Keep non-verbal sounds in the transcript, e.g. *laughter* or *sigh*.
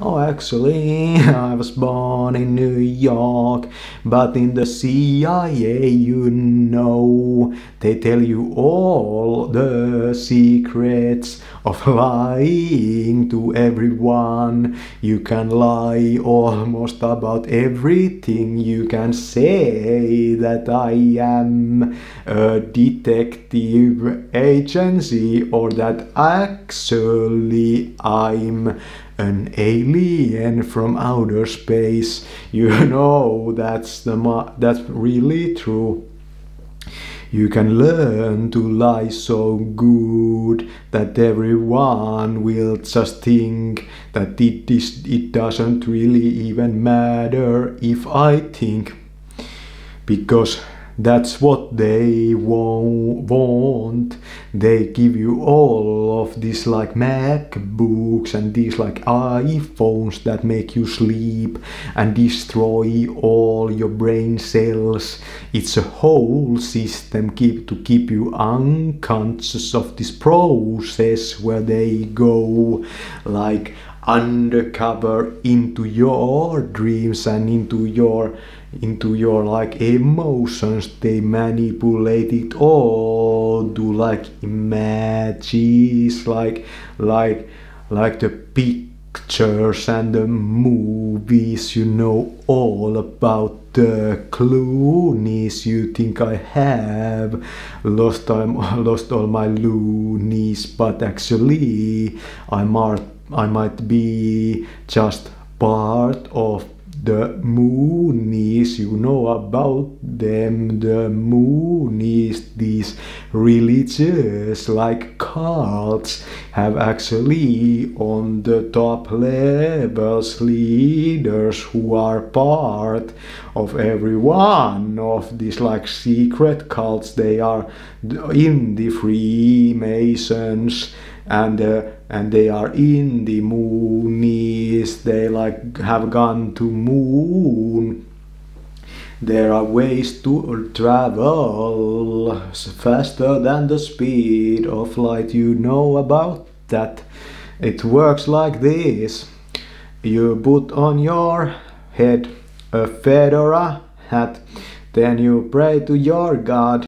Oh, actually, *laughs* I was born in New York, but in the CIA, you know, they tell you all the secrets of lying to everyone. You can lie almost about everything. You can say that I am a detective agency or that actually I'm an alien from outer space. You *laughs* know that's the that's really true. You can learn to lie so good that everyone will just think that it, is, it doesn't really even matter if I think. Because that's what they want. They give you all of these like MacBooks and these like iPhones that make you sleep and destroy all your brain cells. It's a whole system keep to keep you unconscious of this process where they go like undercover into your dreams and into your into your like emotions. They manipulate it all. Do like images like like like the pictures and the movies you know all about the Clooney's you think I have. Lost time *laughs* lost all my loonies but actually I might I might be just part of the Moonies, you know about them, the Moonies, these religious like cults have actually on the top levels leaders who are part of every one of these like secret cults. They are in the Freemasons and uh, and they are in the moonies they like have gone to moon. There are ways to travel faster than the speed of light. You know about that. It works like this. You put on your head a fedora hat. Then you pray to your god